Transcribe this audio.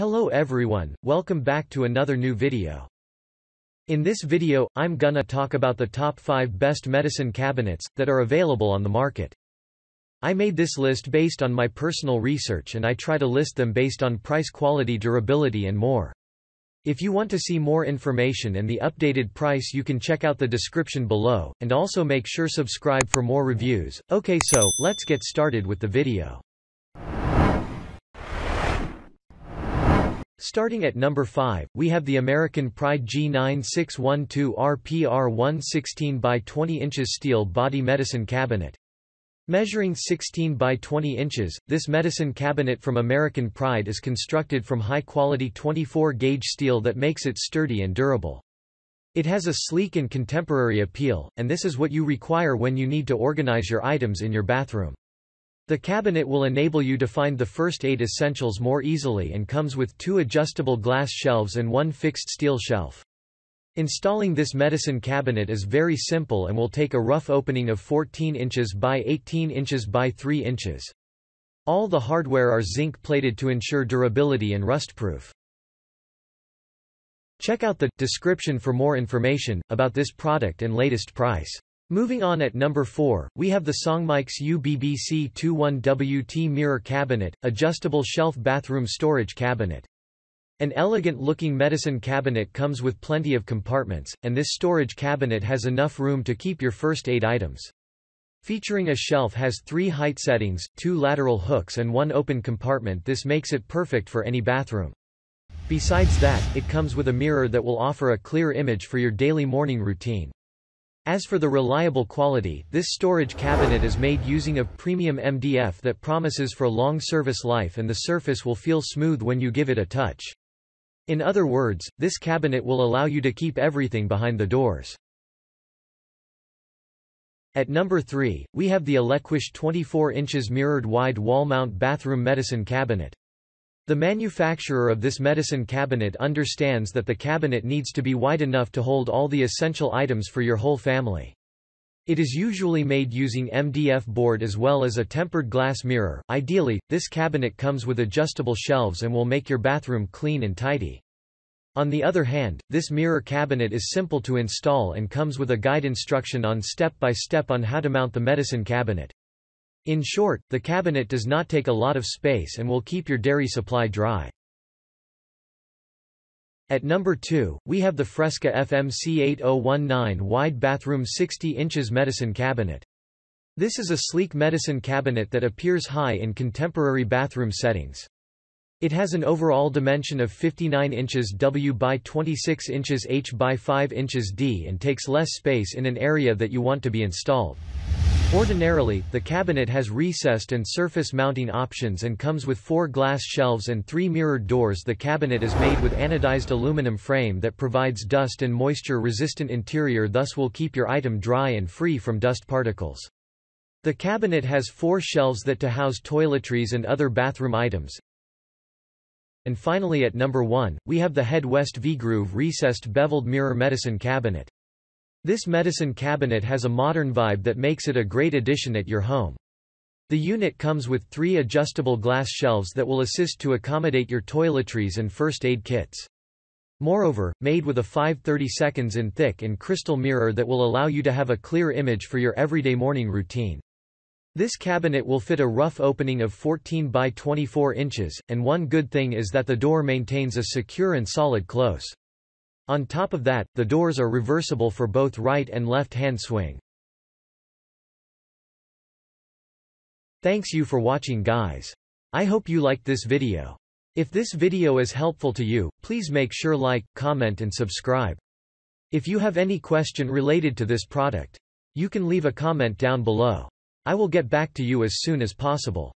Hello everyone, welcome back to another new video. In this video, I'm gonna talk about the top 5 best medicine cabinets, that are available on the market. I made this list based on my personal research and I try to list them based on price quality durability and more. If you want to see more information and the updated price you can check out the description below, and also make sure subscribe for more reviews. Okay so, let's get started with the video. Starting at number 5, we have the American Pride G9612 RPR 116 by 20 inches steel body medicine cabinet. Measuring 16 by 20 inches, this medicine cabinet from American Pride is constructed from high-quality 24-gauge steel that makes it sturdy and durable. It has a sleek and contemporary appeal, and this is what you require when you need to organize your items in your bathroom. The cabinet will enable you to find the first aid essentials more easily and comes with two adjustable glass shelves and one fixed steel shelf. Installing this medicine cabinet is very simple and will take a rough opening of 14 inches by 18 inches by 3 inches. All the hardware are zinc plated to ensure durability and rust-proof. Check out the description for more information about this product and latest price. Moving on at number 4, we have the SONGMICS UBBC 21WT Mirror Cabinet, Adjustable Shelf Bathroom Storage Cabinet. An elegant-looking medicine cabinet comes with plenty of compartments, and this storage cabinet has enough room to keep your first aid items. Featuring a shelf has three height settings, two lateral hooks and one open compartment this makes it perfect for any bathroom. Besides that, it comes with a mirror that will offer a clear image for your daily morning routine. As for the reliable quality, this storage cabinet is made using a premium MDF that promises for long service life and the surface will feel smooth when you give it a touch. In other words, this cabinet will allow you to keep everything behind the doors. At number 3, we have the Elecwish 24 inches mirrored wide wall mount bathroom medicine cabinet. The manufacturer of this medicine cabinet understands that the cabinet needs to be wide enough to hold all the essential items for your whole family. It is usually made using MDF board as well as a tempered glass mirror. Ideally, this cabinet comes with adjustable shelves and will make your bathroom clean and tidy. On the other hand, this mirror cabinet is simple to install and comes with a guide instruction on step-by-step -step on how to mount the medicine cabinet. In short, the cabinet does not take a lot of space and will keep your dairy supply dry. At number 2, we have the Fresca FMC8019 wide bathroom 60 inches medicine cabinet. This is a sleek medicine cabinet that appears high in contemporary bathroom settings. It has an overall dimension of 59 inches W by 26 inches H by 5 inches D and takes less space in an area that you want to be installed. Ordinarily, the cabinet has recessed and surface mounting options and comes with four glass shelves and three mirrored doors The cabinet is made with anodized aluminum frame that provides dust and moisture-resistant interior thus will keep your item dry and free from dust particles. The cabinet has four shelves that to house toiletries and other bathroom items. And finally at number 1, we have the Head West V-Groove recessed beveled mirror medicine cabinet. This medicine cabinet has a modern vibe that makes it a great addition at your home. The unit comes with three adjustable glass shelves that will assist to accommodate your toiletries and first aid kits. Moreover, made with a 530 seconds in thick and crystal mirror that will allow you to have a clear image for your everyday morning routine. This cabinet will fit a rough opening of 14 by 24 inches, and one good thing is that the door maintains a secure and solid close. On top of that, the doors are reversible for both right and left hand swing. Thanks you for watching guys. I hope you liked this video. If this video is helpful to you, please make sure like, comment and subscribe. If you have any question related to this product, you can leave a comment down below. I will get back to you as soon as possible.